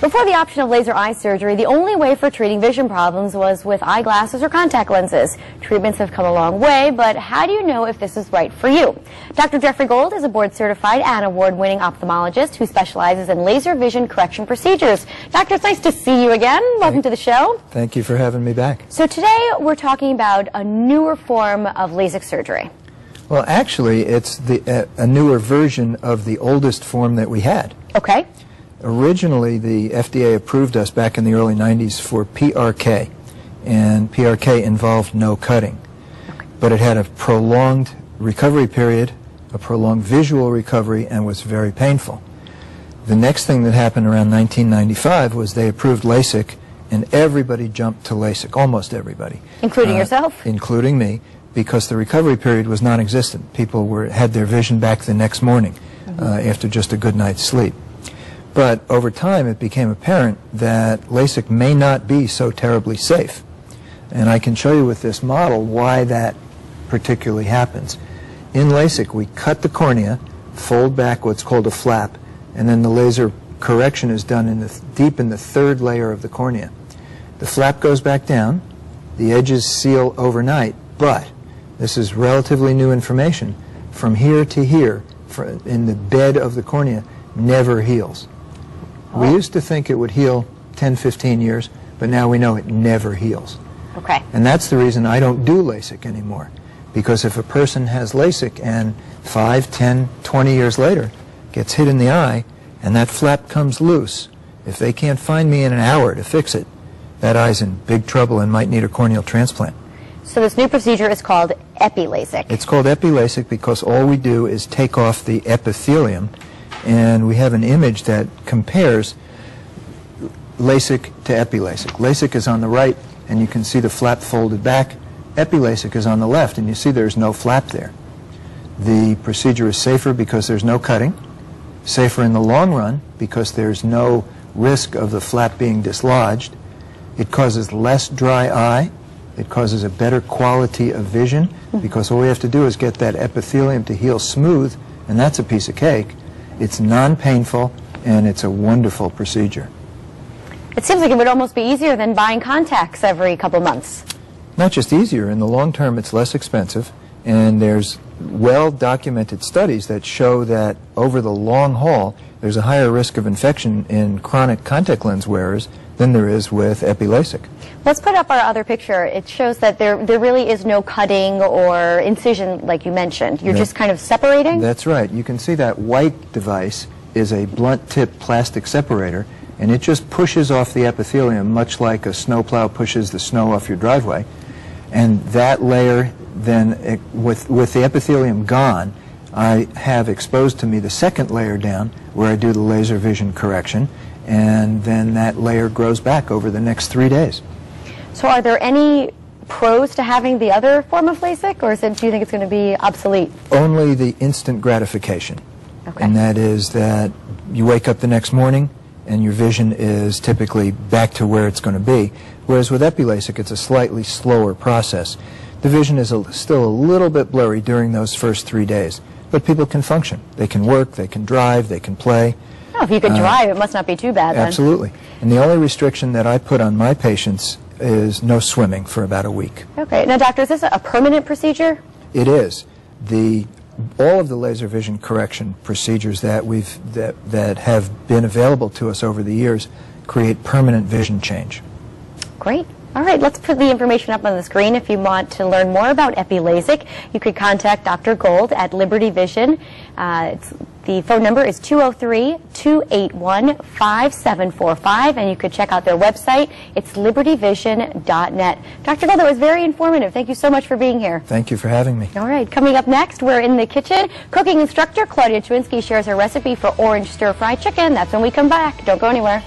Before the option of laser eye surgery, the only way for treating vision problems was with eyeglasses or contact lenses. Treatments have come a long way, but how do you know if this is right for you? Dr. Jeffrey Gold is a board certified and award winning ophthalmologist who specializes in laser vision correction procedures. Doctor, it's nice to see you again. Welcome Thank, to the show. Thank you for having me back. So today we're talking about a newer form of LASIK surgery. Well, actually, it's the, uh, a newer version of the oldest form that we had. Okay. Originally, the FDA approved us back in the early 90s for PRK, and PRK involved no cutting. But it had a prolonged recovery period, a prolonged visual recovery, and was very painful. The next thing that happened around 1995 was they approved LASIK, and everybody jumped to LASIK, almost everybody. Including uh, yourself? Including me, because the recovery period was non-existent. People were, had their vision back the next morning mm -hmm. uh, after just a good night's sleep. But over time, it became apparent that LASIK may not be so terribly safe. And I can show you with this model why that particularly happens. In LASIK, we cut the cornea, fold back what's called a flap, and then the laser correction is done in the deep in the third layer of the cornea. The flap goes back down, the edges seal overnight, but this is relatively new information. From here to here, in the bed of the cornea, never heals. We used to think it would heal 10, 15 years, but now we know it never heals. Okay. And that's the reason I don't do LASIK anymore. Because if a person has LASIK and 5, 10, 20 years later gets hit in the eye and that flap comes loose, if they can't find me in an hour to fix it, that eye's in big trouble and might need a corneal transplant. So this new procedure is called epi-LASIK. It's called epi-LASIK because all we do is take off the epithelium and we have an image that compares LASIK to epi-LASIK. Is on the right, and you can see the flap folded back. Epi-LASIK is on the left, and you see there's no flap there. The procedure is safer because there's no cutting, safer in the long run because there's no risk of the flap being dislodged. It causes less dry eye. It causes a better quality of vision because all we have to do is get that epithelium to heal smooth, and that's a piece of cake. It's non-painful, and it's a wonderful procedure. It seems like it would almost be easier than buying contacts every couple months. Not just easier. In the long term, it's less expensive, and there's well-documented studies that show that over the long haul, there's a higher risk of infection in chronic contact lens wearers than there is with epi-LASIK. Let's put up our other picture. It shows that there, there really is no cutting or incision like you mentioned. You're just kind of separating? That's right. You can see that white device is a blunt tip plastic separator and it just pushes off the epithelium much like a snowplow pushes the snow off your driveway. And that layer then, it, with, with the epithelium gone, I have exposed to me the second layer down where I do the laser vision correction and then that layer grows back over the next three days. So are there any pros to having the other form of LASIK, or is it, do you think it's going to be obsolete? Only the instant gratification. Okay. And that is that you wake up the next morning and your vision is typically back to where it's going to be. Whereas with epi-LASIK, it's a slightly slower process. The vision is a, still a little bit blurry during those first three days, but people can function. They can work, they can drive, they can play. Oh, if you could uh, drive, it must not be too bad then. Absolutely. And the only restriction that I put on my patients is no swimming for about a week. Okay. Now, doctor, is this a permanent procedure? It is. The all of the laser vision correction procedures that we've that that have been available to us over the years create permanent vision change. Great. All right, let's put the information up on the screen. If you want to learn more about epi-LASIK, you could contact Dr. Gold at Liberty Vision. Uh, the phone number is 203-281-5745, and you could check out their website. It's libertyvision.net. Dr. Gold, that was very informative. Thank you so much for being here. Thank you for having me. All right, coming up next, we're in the kitchen. Cooking instructor Claudia Chewinski shares her recipe for orange stir-fried chicken. That's when we come back. Don't go anywhere.